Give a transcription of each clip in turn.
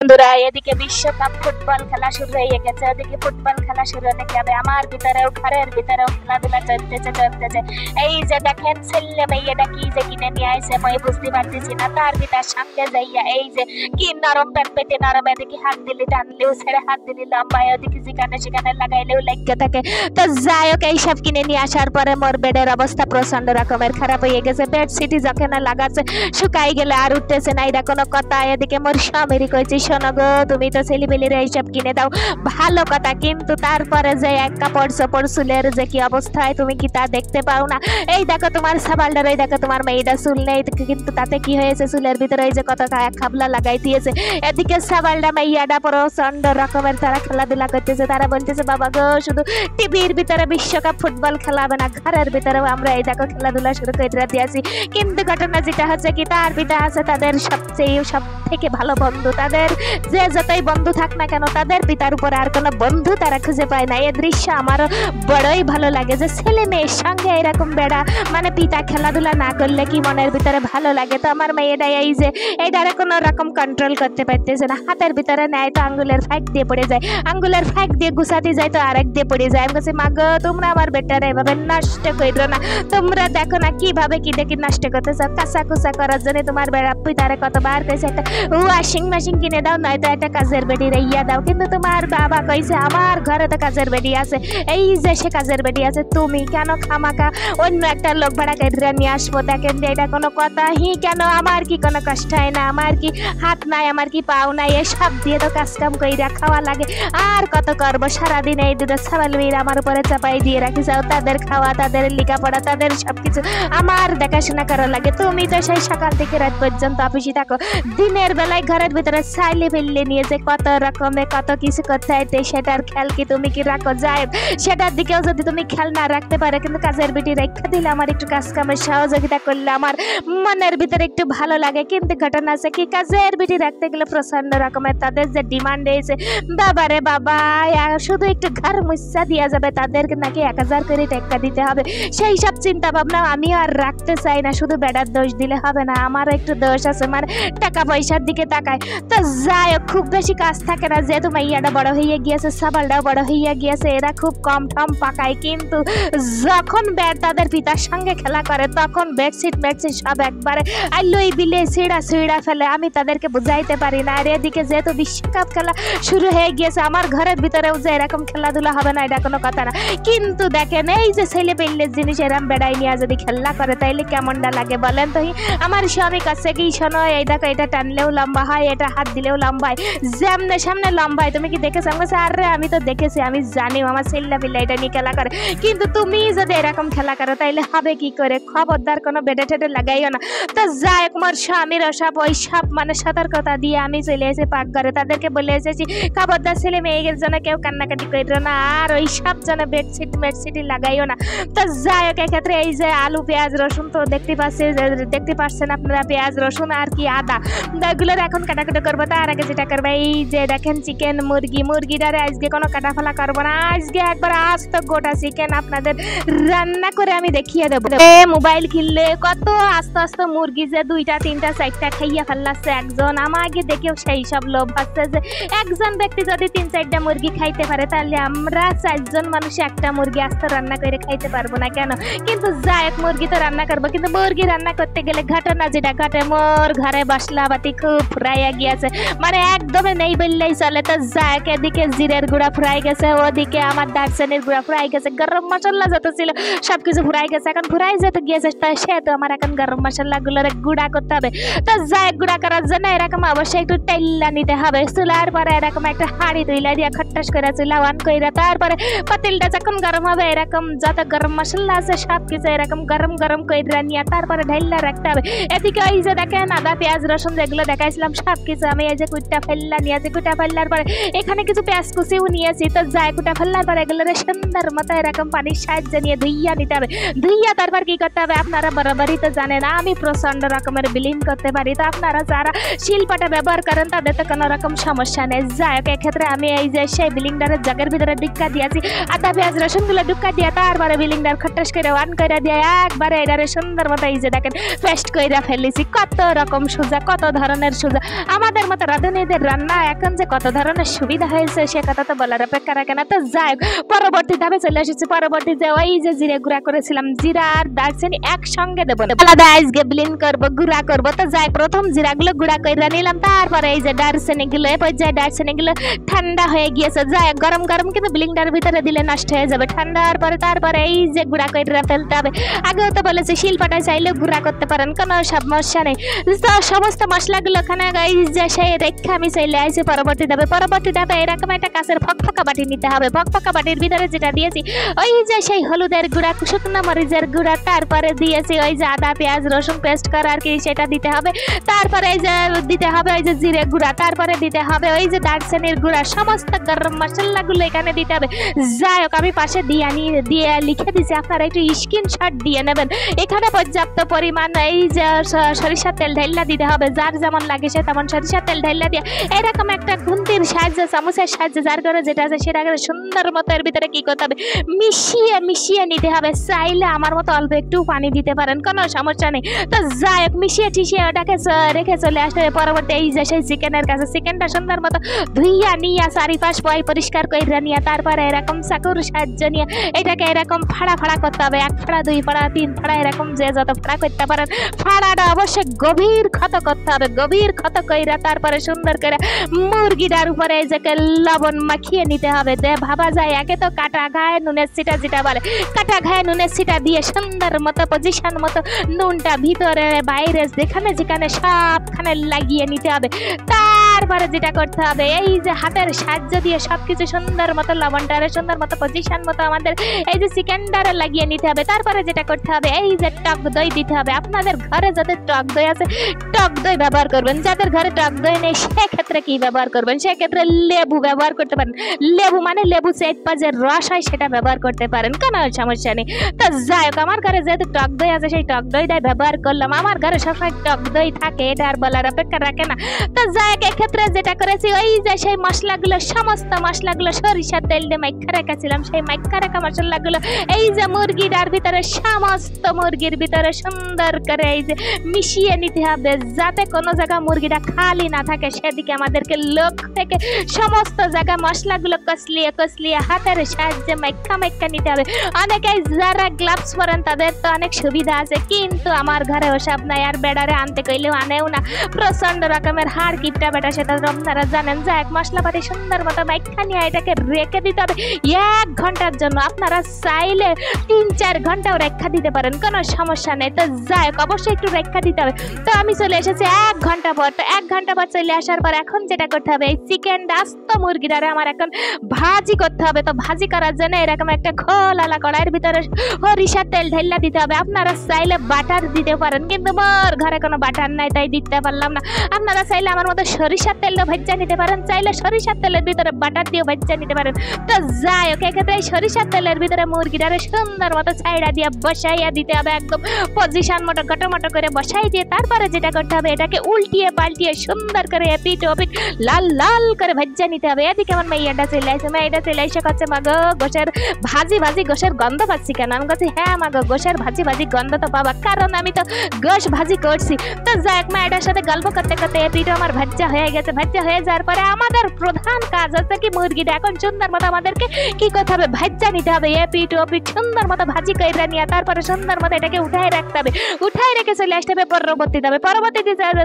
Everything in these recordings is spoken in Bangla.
বন্ধুরা, এদিকে বিশ্বকাপ ফুটবল খেলা শুরু হয়ে গেছে। ওদিকে ফুটবল খেলা শুরু আমার ভিতরেও, ঘরের ভিতরেও খেলাধুলা চলতেছে চলতেছে। এই যে দেখেন, ছেলে মেয়েটা কি যে কিনে নিয়ে মই বুঝতে পারতেছি না। তার সঙ্গে যাইয়া এই যে কি নরম পেট পেটে নরম, এদিকে হাত দিলি টানলেও ছেড়ে হাত দিলি যেখানে সেখানে লাগাইলেও লেগে থাকে। তো যাই হোক, এইসব কিনে নিয়ে আসার পরে মোর বেডের অবস্থা প্রচণ্ড রকমের খারাপ হয়ে গেছে। বেড সিটি যখন লাগাচ্ছে, শুকাই গেলে আর উঠতেছে না। এটা কোনো কথা, এদিকে মোর স্বামীরই কইছি শোনো গো, তুমি তো ছেলেবেলির এইসব কিনে দাও। ভালো কথা, কিন্তু তারপরে যে এক কাপড় চোপড় চুলের যে কি অবস্থায় তুমি কি তা দেখতে পাও না? এই দেখো তোমার সাবালটার এই দেখো তোমার মেয়েটা চুল নেই কিন্তু তাতে কি হয়েছে? চুলের ভিতরে এই যে কত খাবলা লাগাই দিয়েছে। এদিকে সাবালটা মেয়াটা প্রচণ্ড রকমের তারা খেলাধুলা করতেছে। তারা বলতেছে, বাবা গো, শুধু টিভির ভিতরে বিশ্বকাপ ফুটবল খেলাবে না, ঘরের ভিতরেও আমরা এই দেখো খেলাধুলা শুরু করে দিয়েছি। কিন্তু ঘটনা যেটা হচ্ছে কি, তার পিতা আছে তাদের সবচেয়ে, সব থেকে ভালো বন্ধু। তাদের যে যতই বন্ধু থাক না কেন, তাদের পিতার উপরে আর কোনো বন্ধু তারা খুঁজে পায় না। এ দৃশ্য আমার বড়ই ভালো লাগে যে ছেলে মেয়ের সঙ্গে এরকম বেড়া মানে পিতা খেলাধুলা না করলে কি মনের ভিতরে ভালো লাগে? তো আমার মেয়েটা এই যে এইটারে কোনো রকম কন্ট্রোল করতে পারতেছে না। হাতের ভিতরে নেয় তো আঙ্গুলের ফাঁক দিয়ে পড়ে যায়। আঙ্গুলের ফাঁক দিয়ে গুছাতে যায় তো আরেক দিয়ে পড়ে যায়। আমি বলছি, মা গো, তোমরা আমার বেটারা এভাবে নষ্ট করো না। তোমরা দেখো না কীভাবে কি দেখি নষ্ট করতেছ। কাঁচা কুচা করার জন্য তোমার বেড়া, পিতারে কতবার কইছে একটা ওয়াশিং মেশিন কিনে দাও, নয়তো একটা কাজের বেডি ইয়া দাও। কিন্তু তোমার বাবা কইছে, আমার ঘরে তো কাজের বেডি আছে। এই যে সে কাজের বেডি আছে, তুমি কেন খামাকা অন্য একটা লোক ভাড়া করে নিয়ে আসব। দেখেন যে এটা কোনো কথা হি কেন? আমার কি কোনো কষ্ট হয় না? আমার কি হাত নাই, আমার কি পাও নাই? এসব দিয়ে তো কাজ কাম কইরা খাওয়া লাগে। আর কত করব? সারাদিন এই দুটো মেয়েরা আমার উপরে চাপাই দিয়ে রাখি। যাও, তাদের খাওয়া, তাদের লেখাপড়া, তাদের সবকিছু। আমার দেখাশোনা করা লাগে। তুমি তো সেই সকাল থেকে রাত পর্যন্ত অফিসে থাকো। দিনের বেলায় ঘরের ভিতরে সাইলে ফেললে নিয়ে যে কত রকমে কত কিছু করতে হইতে সেটার খেয়াল কি তুমি কি রাখো যায় সেটার দিকেও যদি তুমি খেয়াল না রাখতে পারো, কিন্তু কাজের বেটি রেখে দিলে আমার একটু কাজ কামের সহযোগিতা করলে আমার মনের ভিতরে একটু ভালো লাগে। কিন্তু ঘটনা আছে কি, কাজের বেটি রাখতে গেলে প্রচণ্ড রকমের তাদের যে ডিমান্ড হয়েছে বাবারে বাবা শুধু একটু ঘর মুসা দেওয়া যাবে, তাদেরকে নাকি এক হাজার করে টাকা দিতে হবে। সেই সব চিন্তা ভাবনা আমি আর রাখতে চাই না, শুধু বেড়ার দোষ দিলে হবে না, আমারও একটু দোষ আছে আমার টাকা পয়সার দিকে তাকায়। তো যাই খুব বেশি কাজ থাকে না, যেহেতু মাইয়াটা বড় হইয়া গিয়েছে, সাবালটাও বড় হইয়া গিয়েছে, এরা খুব কম টম পাকায়। কিন্তু যখন ব্যাট তাদের পিতার সঙ্গে খেলা করে, তখন বেডশিট বেডশিট সব একবারে আল্লই বিলে, ছিঁড়া ছিঁড়া ফেলে, আমি তাদেরকে বুঝাইতে পারি না। আর এদিকে যেহেতু বিশ্বকাপ খেলা শুরু হয়ে গিয়েছে, আমার ঘরের ভিতরেও যে এরকম খেলাধুলা হবে না, এটা কোনো কথা না। কিন্তু দেখেন, এই যে ছেলে পেলের জিনিস এরম বেড়াই নিয়ে যদি খেলা করে, তাইলে কেমনটা লাগে বলেন তো আমার স্বামী কাছে কি শোনো, এই দেখো, এটা টানলেও লম্বা হয় এটা হাত দিলেও লম্বা হয়। সামনে সামনে লম্বা হয়। তুমি কি দেখেছ? আমি বলছি, আরে আমি তো দেখেছি আমি জানি আমার ছেলে পিল্লা এটা নিয়ে খেলা করে। কিন্তু তুমি যদি এরকম খেলা করো তাইলে হবে কি করে? খবরদার কোনো বেডে টেডে লাগাইও না। তো যাই হোক মোর স্বামীর ওসব ওই সব মানে সতর্কতা দিয়ে আমি চলে এসে পাক ঘরে। তাদেরকে বলে এসেছি খবরদার ছেলে মেয়েদের জন্য কেউ কান্নাকাটি করো না আর ওই সব যেন বেডশিট মেডশিট লাগাইও না। তো যাই হোক এক্ষেত্রে এই যে আলু পেঁয়াজ রসুন তো দেখতে পাচ্ছি দেখতে পাচ্ছেন আপনারা পেঁয়াজ রসুন আর কি আদা। এগুলোর এখন কাটাকুটি করব, তার আগে যেটা করব, এই যে দেখেন চিকেন মুরগি মুরগিটারে আজকে কোনো কাটা ফেলা করব না। আজকে একবার আস্ত গোটা চিকেন আপনাদের রান্না করে আমি দেখিয়ে দেবো। মোবাইল কিনলে কত আস্তে আস্তে মুরগি যে দুইটা, তিনটা, চারটা খাইয়া ফেললাচ্ছে একজন। আমাকে দেখেও সেই সব লোভ হচ্ছে যে একজন ব্যক্তি যদি তিন, চারটা মুরগি খাইতে পারে, তাহলে আমরা চারজন মানুষ একটা মুরগি আস্ত রান্না করে খাইতে পারব না কেন? কিন্তু যাই হোক মুরগি তো রান্না করব, কিন্তু মুরগি রান্না করতে গেলে ঘটনা যেটা ঘটে, মোর ঘরে মশলা বাতি ফুরাইয়া গিয়েছে মানে একদমই নেই বললেই চলে। তো যাক, এদিকে জিরের গুঁড়া ফুরাই গেছে, ওদিকে আমার দারচিনির গুঁড়া ফুরাই গেছে। গরম মশলা যত ছিল, সবকিছু ফুরাই গেছে। এখন ফুরাই যেতে গিয়েছে, তো সেহেতু আমার এখন গরম মশলা গুলোর গুঁড়া করতে হবে। তো যাই গুঁড়া করার জন্য এরকম অবশ্যই একটু তেল্লা নিতে হবে। চুলার পরে এরকম একটা হাঁড়ি তুইলা দিয়ে খট্টাস করে চুলা ওয়ান করে তারপরে পাতিলটা যখন গরম হবে, এরকম যত গরম মশলা আছে সব কিছু এরকম গরম গরম করে নিয়ে তারপরে ঢাইলা রাখতে হবে। এদিকে এই যে দেখেন আদা, পেঁয়াজ, রসুন যেগুলো দেখাইছিলাম সব কিছু আমি এই যে কুইটা ফেললা নিয়েছি কুইটা ফেললার পরে এখানে কিছু পেঁয়াজ কুচিও নিয়েছি তো যাই কুটা ফেললার পরে এগুলো সুন্দর মতো এরকম পানির সাহায্যে নিয়ে ধুইয়া নিতে হবে। ধুইয়া তারপর কি করতে হবে? আপনারা বরাবরই তো জানেন, আমি প্রচণ্ড রকমের বিলীন করতে পারি। তো আপনারা যারা শিল্পটা ব্যবহার করেন, তাদের তো কোনো রকম সমস্যা নেই। যাই হোক, এক্ষেত্রে আমি এই যে সেই বিলিংডারের জগের ভিতরে ডিক্কা দিয়েছি আদা, পেঁয়াজ, রসুনগুলো ডুক্কা দিয়ে তারপরে বিলিংডার খট্টাস করে ওয়ান করে দিয়ে একবারে এটারে সুন্দর মতো এই যে দেখেন, পেস্ট করে ফেলেছি। কত রকম সোজা, কত ধরনের ধরনের সুবিধা আমাদের মতো রাঁধুনিদের রান্না এখন যে কত ধরনের সুবিধা হয়েছে সে কথা তো বলার অপেক্ষা রাখে না। তো যাই হোক, পরবর্তী ধাপে চলে এসেছি। পরবর্তী যে ওই যে জিরে গুঁড়া করেছিলাম জিরা আর দারচিনি একসঙ্গে দেবো। আলাদা আইসকে ব্লিন করব গুঁড়া করব। তো যাই প্রথম জিরাগুলো গুঁড়া করে নিলাম। তারপরে এই যে দারচিনি গুলো এরপর যে দারচিনি গুলো ঠান্ডা হয়ে গিয়েছে যাই গরম গরম কিন্তু ব্লিংটার ভিতরে দিলে নষ্ট হয়ে যাবে। ঠান্ডার পরে তারপরে এই যে গুঁড়া করে ফেলতে হবে। আগেও তো বলেছে শিলপাটা চাইলে গুঁড়া করতে পারেন কোনো সমস্যা নেই। সমস্ত এই যে আমি পরবর্তী ধাপে। পরবর্তী ধাপে এরকম একটা কাছের ফকফকা বাটি নিতে হবে। ফকফকা বাটির ভিতরে যেটা দিয়েছি, ওই যে সেই হলুদের গুঁড়া, শুকনো মরিচের গুঁড়া, তারপরে দিয়েছি ওই যে আদা, পেঁয়াজ, রসুন পেস্ট করা আর কি, সেটা দিতে হবে। তারপরে এই যে দিতে হবে ওই যে জিরে গুঁড়া, তারপরে দিতে হবে ওই যে দারচিনির গুঁড়া, সমস্ত গরম মশলাগুলো এখানে দিতে হবে। যাই হোক, আমি পাশে দিয়ে দিয়ে লিখে দিছি, আপনারা একটু স্ক্রিনশট দিয়ে নেবেন। এখানে পর্যাপ্ত পরিমাণ এই যে সরিষার তেল ঢাইলা দিতে হবে, যার যেমন লাগে সে তেমন সরিষার তেল ঢাইলা দিয়ে। এরকম একটা খুন্তির সাহায্যে চামচের সাহায্যে যার করে যেটা আছে সেটা সুন্দর মতো এর ভিতরে কি করতে হবে? মিশিয়ে মিশিয়ে নিতে হবে। চাইলে আমার মতো অল্প একটু পানি দিতে পারেন, কোনো সমস্যা নেই। তো যাই হোক, মিশিয়ে টিশিয়ে ওটাকে রেখে চলে আসতে হবে। পরবর্তী এই যে সেই চিকেনের কাছে, চিকেনটা সুন্দর মতো ধুইয়া নিয়ে, চারিপাশ পয় পরিষ্কার করে নিয়ে, তারপরে এরকম চাকুর সাহায্য নিয়ে, এটাকে এরকম ফাড়া ফাড়া করতে হবে। এক ফাড়া, দুই ফাড়া, তিন ফাড়া, এরকম যে যত ফাড়া করতে পারেন, ফাড়াটা অবশ্যই গভীর ক্ষত করতে হবে। গভীর ক্ষত কইরা, তারপরে সুন্দর করে মুরগিটার উপরে যে লবণ মাখিয়ে নিতে হবে। দে ভাবা যায়, একে তো কাটা ঘায়ে নুনের সিটা যেটা বলে। কাটা ঘায়ে নুনের সিটা দিয়ে সুন্দর মতো পজিশন মতো নুনটা ভিতরে বাইরে যেখানে যেখানে সবখানে লাগিয়ে নিতে হবে। তারপরে যেটা করতে হবে। এই যে হাতের সাহায্য দিয়ে সবকিছু সুন্দর মতো, লবণটারে সুন্দর মতো পজিশন মতো আমাদের এই যে চিকেনটারে লাগিয়ে নিতে হবে। তারপরে যেটা করতে হবে, এই যে টক দই দিতে হবে। আপনাদের ঘরে যাদের টক দই আছে, টক দই ব্যবহার করবেন। যাদের ঘরে টক দই নেই, সেক্ষেত্রে কি ব্যবহার করবেন? সেক্ষেত্রে লেবু ব্যবহার করতে পারেন। লেবু মানে লেবু চেট যে রস হয়, সেটা ব্যবহার করতে পারেন। কোনো সমস্যা নেই। তো যাই হোক, আমার ঘরে যেহেতু টক দই আছে, সেই টক দইটাই ব্যবহার করলাম। আমার ঘরে সবসময় টক দই থাকে, এটা আর বলার অপেক্ষা রাখে না। তো যাই হোক এক্ষেত্রে যেটা করেছি, ওই যে সেই মশলাগুলো, সমস্ত মশলাগুলো, সরিষার তেল দিয়ে মাইখা রেখেছিলাম। সেই মাইখা রাখা মশলাগুলো, এই যে মুরগিটার ভিতরে, সমস্ত মুরগির ভিতরে সুন্দর করে এই যে মিশিয়ে নিতে হবে, যাতে কোনো জায়গা মুরগিটা খালি না থাকে। সেদিকে আমাদেরকে লোক থেকে সমস্ত জায়গা মশলাগুলো কষলিয়ে কষলিয়ে হাতের সাহায্যে মাইখা মাইখা নিতে হবে। অনেকেই যারা গ্লাভস পরেন, তাদের তো অনেক সুবিধা আছে, কিন্তু আমার ঘরে ওসব নাই। আর বেড়ারে আনতে কইলেও আনেও না। প্রচণ্ড রকমের হাড় কিপটা বেটা সেটা আপনারা জানেন যে এক মশলাপাতি সুন্দর মতো এটাকে রেখে দিতে হবে। এক ঘণ্টার জন্য আপনারা চাইলে তিন চার ঘন্টাও রেখা দিতে পারেন, কোনো সমস্যা নেই। তো যাই অবশ্যই একটু রেখা দিতে হবে। তো আমি চলে এসেছি এক ঘণ্টা পর। তো এক ঘণ্টা পর চলে আসার পর এখন যেটা করতে হবে, এই চিকেন মুরগিটারে আমার এখন ভাজি করতে হবে। তো ভাজি করার জন্য এরকম একটা খোল আলা কড়াইয়ের ভিতরে সরিষার তেল ঢেলা দিতে হবে। আপনারা চাইলে বাটার দিতে পারেন, কিন্তু মোর ঘরে কোনো বাটার নাই, তাই দিতে পারলাম না। আপনারা চাইলে আমার মতো সরিষার ভেজা নিতে পারেন, চাইলে সরিষার তেলের ভিতরে বাটার ভেজা নিতে পারেন। তো যাই হোক, এক্ষেত্রে সরিষার তেলের ভিতরে মুরগিটারে সুন্দর মতো ছাইড়া দিয়ে বসাইয়া দিতে হবে একদম পজিশন মতো করে বসাই দিয়ে তারপরে যেটা করতে হবে, এটাকে উল্টিয়ে পাল্টিয়ে সুন্দর করে লাল লাল করে নিতে হবে। এদিকে আমার মেয়েটা চলে আসে মেয়েটা চলে করছে মাগো গোসের ভাজি ভাজি গোসের গন্ধ পাচ্ছি কেন? আমি বলছি হ্যাঁ মাগো গোসের ভাজি ভাজি গন্ধ তো পাবা, কারণ আমি তো গোস ভাজি করছি। তো যাই হোক, মেয়েটার সাথে গল্প করতে করতে আমার ভাজ্জা হয়ে গেছে ভাজ্জা হয়ে যাওয়ার পরে আমাদের প্রধান কাজ হচ্ছে কি মুরগিটা এখন সুন্দর মতো আমাদেরকে কি করতে হবে ভাজ্জা নিতে হবে এপিট ওপিট সুন্দর মতো ভাজি কইরা নিয়ে তারপরে সুন্দর মতো এটাকে উঠায় রাখতে হবে। উঠায় রেখে চলে আসতে হবে পরবর্তী ধাপে পরবর্তী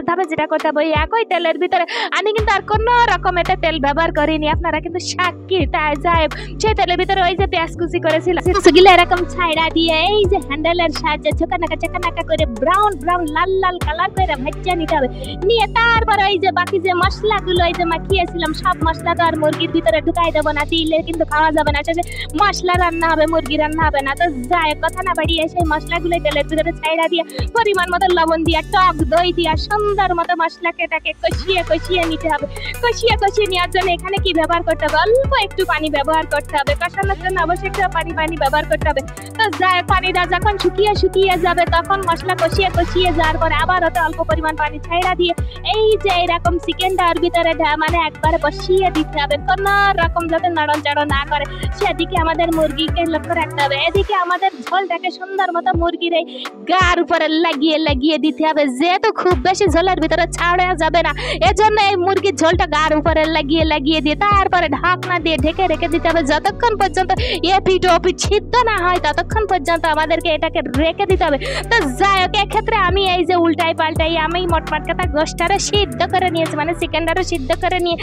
ধাপে যেটা করতে হবে একই তেলের ভিতরে আমি কিন্তু আর কোনো রকম এটা তেল ব্যবহার করিনি। আপনারা কিন্তু সাক্ষী তাই হোক, সেই তেলের ভিতরে ওই যে পেঁয়াজ কুচি করেছিলাম সেগুলো এরকম ছাইড়া দিয়ে এই যে হ্যান্ডেলের সাহায্যে ছোকা নাকা চাকা নাকা করে ব্রাউন ব্রাউন লাল লাল কালার করে ভাজ্জা নিতে হবে। নিয়ে তারপরে ওই যে বাকি যে মশলাগুলো ওই যে মাখিয়েছিলাম সব মশলা তো আর মুরগির ভিতরে ঢুকাই দেবো না, দিলে কিন্তু খাওয়া যাবে না। সেটা মশলা রান্না হবে, মুরগি রান্না হবে না, তো যায় কথা না বাড়িয়ে সেই মশলাগুলো তেলের ভিতরে ছাইড়া দিয়ে পরিমাণ মতো লবণ দিয়ে, টক দই দিয়া, সুন্দর মতো মশলাকে এটাকে কষিয়ে কষিয়ে নিতে হবে। কষিয়ে কষিয়ে নেওয়ার জন্য এখানে কি ব্যবহার করতে হবে? অল্প একটু পানি ব্যবহার করতে হবে, কষানোর জন্য অবশ্যই একটু পানি পানি ব্যবহার করতে হবে। তো যায় পানিটা যখন শুকিয়ে শুকিয়ে যাবে, তখন মশলা কষিয়ে কষিয়ে যাওয়ার পরে আবার ওতে অল্প পরিমাণ পানি ছাইড়া দিয়ে, এই যে এরকম চিকেন চিকেনটার ভিতরে মানে একবার বসিয়ে দিতে হবে কোন রকম যাতে নড়ন চড়ন না করে সেদিকে আমাদের মুরগিকে লক্ষ্য রাখতে হবে এদিকে আমাদের ঝোলটাকে সুন্দর মতো মুরগির এই গার উপরে লাগিয়ে লাগিয়ে দিতে হবে যেহেতু খুব বেশি ঝোলের ভিতরে ছাড়া যাবে না এজন্য এই মুরগির ঝোলটা গার উপরে লাগিয়ে লাগিয়ে দিয়ে তারপরে ঢাকনা দিয়ে ঢেকে রেখে দিতে হবে যতক্ষণ পর্যন্ত এ পিঠ ও পিঠ সিদ্ধ না হয় ততক্ষণ পর্যন্ত আমাদেরকে এটাকে রেখে দিতে হবে তো যাই হোক এক্ষেত্রে আমি এই যে উল্টাই পাল্টাই আমি মোটমাট কথা গোষ্ঠটারে সিদ্ধ করে নিয়েছি মানে চিকেনটারও সিদ্ধ করে নিয়ে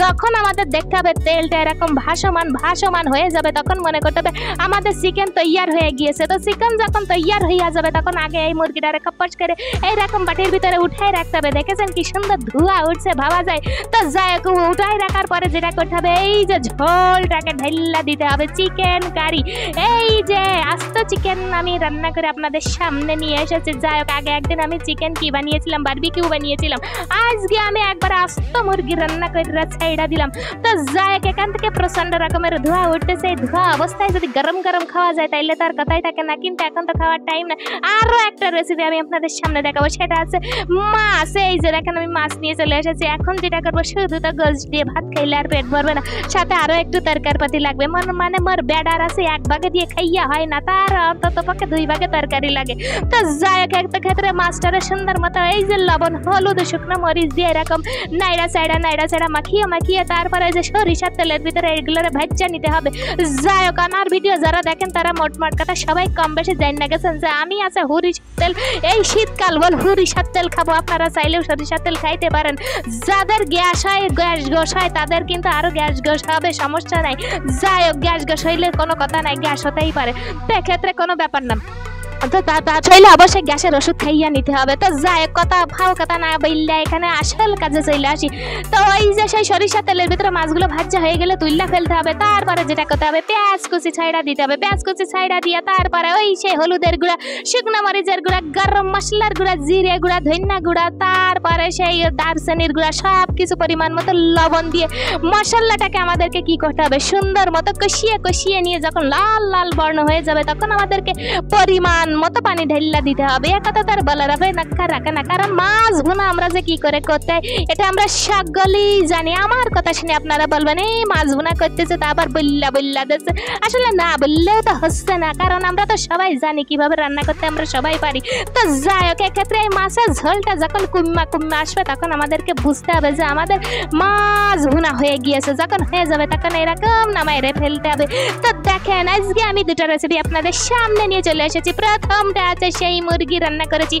যখন আমাদের দেখতে হবে তেলটা এরকম ভাসমান ভাসমান হয়ে যাবে, তখন মনে করতে হবে আমাদের চিকেন তৈয়ার হয়ে গিয়েছে। তো চিকেন যখন তৈয়ার হইয়া যাবে, তখন আগে এই মুরগিটারে খপ্পস করে এইরকম বাটির ভিতরে উঠাই রাখতে হবে। দেখেছেন কি সুন্দর ধোঁয়া উঠছে, ভাবা যায়। তো যাই হোক, উঠাই রাখার পরে যেটা করতে হবে, এই যে ঝোলটাকে ঢেল্লা দিতে হবে চিকেন কারি। এই যে আস্ত চিকেন আমি রান্না করে আপনাদের সামনে নিয়ে এসেছি। যাই হোক, আগে একদিন আমি চিকেন কি বানিয়েছিলাম, বারবিকিউ বানিয়েছিলাম। আজকে আমি একবার আস্ত মুরগি রান্না করে ছাইড়া দিলাম তো যাই হোক এখান থেকে প্রচণ্ড রকমের ধোঁয়া এই ধোঁয়া অবস্থায় যদি গরম গরম খাওয়া যায় তাইলে তার কথাই থাকে না কিন্তু এখন তো খাওয়ার টাইম না আরও একটা রেসিপি আমি আপনাদের সামনে দেখাবো সেটা আছে মাছ এই যে দেখেন আমি মাছ নিয়ে চলে এসেছি এখন যেটা করব শুধু তো গোস দিয়ে ভাত খাইলে আর পেট ভরবে না সাথে আরও একটু তরকার পাতি লাগবে মন- মানে মোর বেডার আছে এক ভাগে দিয়ে খাইয়া হয় না তার অন্তত পক্ষে দুই ভাগে তরকারি লাগে তো যাই হোক একটা ক্ষেত্রে মাছটারে সুন্দর মতো এই যে লবণ হলুদ শুকনো মরিচ দিয়ে এরকম নাইড়া সাইডা নাইড়া সাইডা মাখিয়ে মাখিয়ে তারপরে যে সরিষার তেলের ভিতরে এগুলোরে ভাজ্জা নিতে হবে। যাই হোক, আমার ভিডিও যারা দেখেন তারা মোটমাট কথা সবাই কম বেশি জান না, গেছেন যে আমি আছে সরিষার তেল, এই শীতকাল বল সরিষার তেল খাব, আপনারা চাইলেও সরিষার তেল খাইতে পারেন। যাদের গ্যাস হয়, গ্যাস গোস হয়, তাদের কিন্তু আরও গ্যাস গোস হবে, সমস্যা নাই। যাই হোক, গ্যাস গোস হইলে কোনো কথা নাই, গ্যাস হতেই পারে। তো এক্ষেত্রে কোনো ব্যাপার না। চাইলে অবশ্যই গ্যাসের ওষুধ খাইয়া নিতে হবে। তো হোক কথা ভাও কথা না বললে এখানে আসল কাজে চলে আসি। তো ওই যে সেই সরিষা তেলের ভিতরে মাছগুলো ভাজা হয়ে গেলে তুইলা ফেলতে হবে। তারপরে যেটা করতে হবে, পেঁয়াজ কুচি ছাইড়া দিতে হবে। পেঁয়াজ কুচি ছাইড়া দিয়ে তারপরে ওই সেই হলুদের গুঁড়া, শুকনো মরিচের গুঁড়া, গরম মশলার গুঁড়া, জিরে গুঁড়া ধনিয়া গুঁড়া, তারপরে সেই দারচিনির গুঁড়া সব কিছু পরিমাণ মতো লবণ দিয়ে মশলাটাকে আমাদেরকে কি করতে হবে? সুন্দর মতো কষিয়ে কষিয়ে নিয়ে যখন লাল লাল বর্ণ হয়ে যাবে, তখন আমাদেরকে পরিমাণ মতো পানি ঢেল্লা দিতে হবে। এ কথা তার বলার হবে না রাখে না কারণ মাছ ভুনা আমরা যে কি করে করতে, এটা আমরা সকলেই জানি। আমার কথা শুনে আপনারা বলবেন, এই মাছ ভুনা করতেছে, তা আবার বললা বললা দিচ্ছে আসলে না, বললেও তো হচ্ছে না, কারণ আমরা তো সবাই জানি কীভাবে রান্না করতে আমরা সবাই পারি। তো যাই হোক, এক্ষেত্রে এই মাছের ঝোলটা যখন কুম্মা কুম্মা আসবে, তখন আমাদেরকে বুঝতে হবে যে আমাদের মাছ ভুনা হয়ে গিয়েছে। যখন হয়ে যাবে, তখন এরকম নামাইরে ফেলতে হবে। তো দেখেন, আজকে আমি দুটো রেসিপি আপনাদের সামনে নিয়ে চলে এসেছি। প্রথমটা আছে সেই মুরগি রান্না করেছি।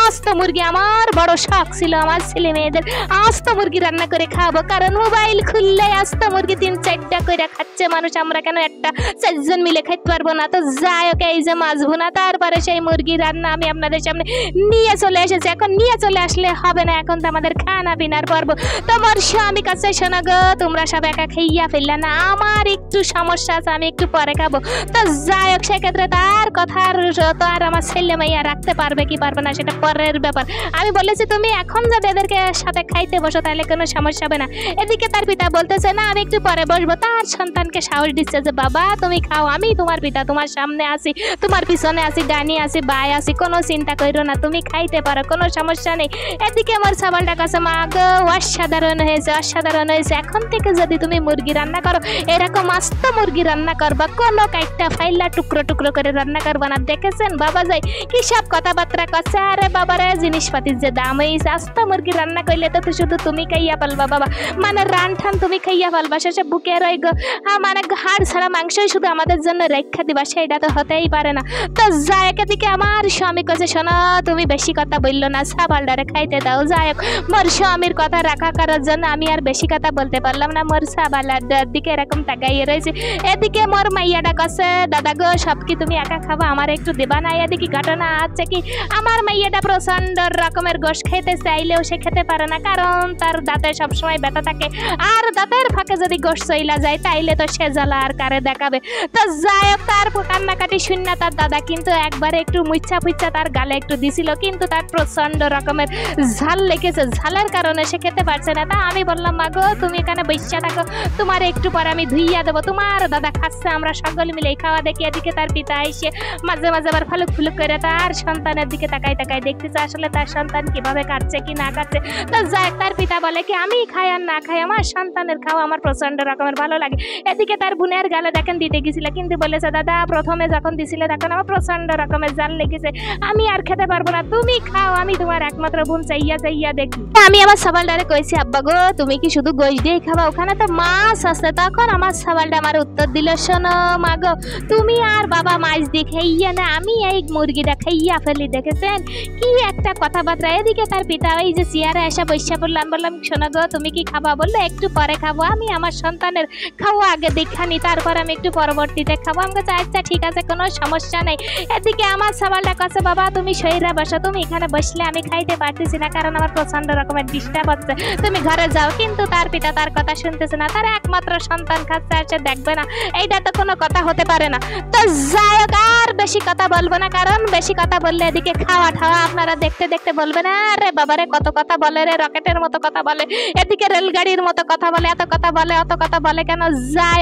আস্ত মুরগি আমার বড় শখ ছিল, আমার ছেলে মেয়েদের। আস্ত মুরগি রান্না করে খাব, কারণ মোবাইল খুললে আস্ত মুরগি তিন চারটা করে খাচ্ছে মানুষ। আমরা কেন একটা চারজন মিলে খাইতে পারব না? তো যাই হোক, এই যে মাছ না তারপরে সেই মুরগি রান্না আমি আপনাদের সামনে নিয়ে চলে এসেছি। এখন নিয়ে চলে আসলে হবে না, এখন তো আমাদের খানা পিনার পর্ব তোমার স্বামী কাছে শোনা গো, তোমরা সব একা খাইয়া ফেললে না, আমার একটু সমস্যা আছে, আমি একটু পরে খাব। তো যাই হোক, সেক্ষেত্রে তার কথার তো আর আমার ছেলে মাইয়া রাখতে পারবে কি পারবে না সেটা পরের ব্যাপার। আমি বলেছি, তুমি এখন যদি এদেরকে সাথে খাইতে বসো, তাহলে কোনো সমস্যা হবে না। এদিকে তার পিতা বলতেছে, না, আমি একটু পরে বসবো। তার সন্তানকে সাহস দিচ্ছে যে, বাবা, তুমি খাও, আমি তোমার পিতা তোমার সামনে আসি তোমার পিছনে আসি ডানি আসি বাই আসি কোনো চিন্তা করো না, তুমি খাইতে পারো, কোনো সমস্যা নেই। এদিকে আমার সাবালটা কাছে মা গো, অসাধারণ হয়েছে অসাধারণ হয়েছে। এখন থেকে যদি তুমি মুরগি রান্না করো, এরকম আস্ত মুরগি রান্না করবা, কোনো কাইটটা ফাইলা টুকরো টুকরো করে রান্না করবা না। দেখেছেন? বাবা যাই কি সব কথাবার্তা করছে আরে বাবারে জিনিসপাতির যে দাম হয়েছে আস্ত মুরগি রান্না করলে তো শুধু তুমি খাইয়া পালবা বাবা। মানে রান ঠান তুমি খাইয়া পালবা শেষে বুকে রই গো। হ্যাঁ, মানে হাড় ছাড়া মাংসই শুধু আমাদের জন্য রেখা দিবা সেটা তো হতেই পারে না। তো জায়গা থেকে আমার স্বামী কাছে শোনো তুমি বেশি কথা বলল না সাবালডারে খাইতে দাও যাই হোক। মোর স্বামীর কথা রাখা করার জন্য আমি আর বেশি কথা বলতে পারলাম না মোর সাবালার দিকে এরকম তাকাইয়ে রয়েছে। এদিকে মোর মাইয়াটা কাছে দাদা গো সব কি তুমি একা খাবা? আমার একটু দেবা না এদিকে ঘটনা আছে কি? আমার মাইয়াটা প্রচণ্ড রকমের গোশ খেতে চাইলেও সে খেতে পারে না, কারণ তার দাঁতে সবসময় ব্যথা থাকে। আর দাঁতের ফাঁকে যদি গোশ চইলা যায়, তাইলে তো সে জ্বালা আর কারে দেখাবে? তো যাই হোক, তার কান্নাকাটি শূন্য তার দাদা, কিন্তু একবারে একটু মুচ্ছা ফুচ্ছা তার গালে একটু দিছিল, কিন্তু তার প্রচণ্ড রকমের ঝাল লেগেছে। ঝালের কারণে সে খেতে পারছে না। তা আমি বললাম মা গো তুমি এখানে বৈশা থাকো। তোমার একটু পরে আমি ধুইয়া দেবো। তোমার দাদা খাচ্ছে, আমরা সকলে মিলে খাওয়া দেখি। এদিকে তার পিতা এসে মাঝে মাঝে আবার আবার ফালুক ফুলুক করে তার সন্তানের দিকে তাকাই তাকাই দেখতেছে আসলে তার সন্তান কীভাবে কাটছে, কি না কাটছে। তো যাই, তার পিতা বলে কি, আমি খাই আর না খাই, আমার সন্তানের খাওয়া আমার প্রচণ্ড রকমের ভালো লাগে। এদিকে তার বোনের গালে দেখেন দিতে গেছিল, কিন্তু বলেছে, দাদা, প্রথমে যখন দিছিলে তখন আমার প্রচণ্ড রকমের জাল লেগেছে, আমি আর খেতে পারব না, তুমি খাও, আমি তোমার একমাত্র বোন, চাইয়া চাইয়া দেখি। আমি আমার সাবালটারে কইছি, আব্বা গো, তুমি কি শুধু গোশ দিয়ে খাবা? ওখানে তো মাছ আছে, তখন আমার সাবালটা আমার উত্তর দিল, শোনো মা গো, তুমি আর বাবা মাছ দিয়ে খাইয়া না, আমি এই মুরগিটা খাইয়া ফেলি, দেখেছেন? কি একটা কথাবার্তা। এদিকে তার পিতা ওই যে চেয়ারে এসে বৈশা বললাম বললাম, শোনো গো, তুমি কি খাবা? বললে, একটু পরে খাব। আমি আমার সন্তানের খাওয়া আগে দেখানি তারপর আমি একটু পরবর্তীতে খাব। আমি আচ্ছা ঠিক আছে, কোনো সমস্যা নেই। এদিকে আমার সবালটা কাছে বাবা, তুমি শরীরে বসো, তুমি এখানে বসলে আমি খাইতে পারতেছি না, কারণ আমার প্রচণ্ড রকমের ডিস্টার্ব হচ্ছে। তুমি ঘরে যাও। কিন্তু তার পিতা তার কথা শুনতেছে না। তার একমাত্র সন্তান খাচ্ছে আর দেখবে না। এইটা তো কোনো কথা হতে পারে না। তো যাই হোক, আর বেশি কথা বলব না, কারণ বেশি কথা বললে এদিকে খাওয়া ঠাওয়া আপনারা দেখতে দেখতে বলবেন আরে বাবারে কত কথা বলে রে, রকেটের মতো কথা বলে, এদিকে রেলগাড়ির মতো কথা বলে, এত কথা বলে, অত কথা বলে কেন?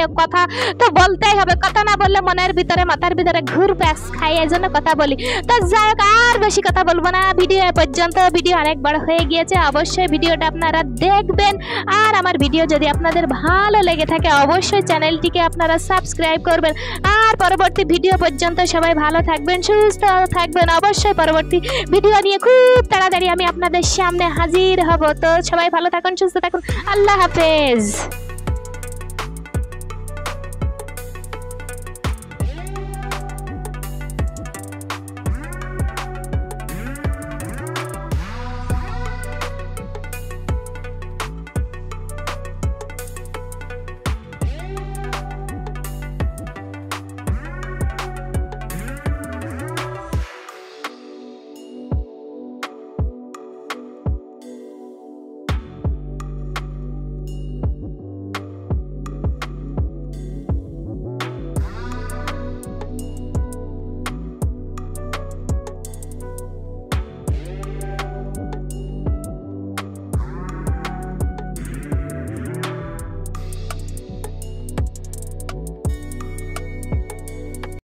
হোক, কথা তো বলতেই হবে, কথা না বললে মনের ভিতরে, মাথার ভিতরে ঘুর প্যাস খাই, এই জন্য কথা বলি। তো যাই হোক, আর বেশি কথা বলব না, ভিডিও পর্যন্ত, ভিডিও অনেক বড় হয়ে গিয়েছে, অবশ্যই ভিডিওটা আপনারা দেখবেন। আর আমার ভিডিও যদি আপনাদের ভালো লেগে থাকে, অবশ্যই চ্যানেলটিকে আপনারা সাবস্ক্রাইব করবেন। আর পরবর্তী ভিডিও পর্যন্ত সবাই ভালো থাকবেন সুস্থ থাকবেন অবশ্যই পরবর্তী ভিডিও নিয়ে খুব তাড়াতাড়ি আমি আপনাদের সামনে হাজির হব। তো সবাই ভালো থাকুন, সুস্থ থাকুন, আল্লাহ হাফেজ।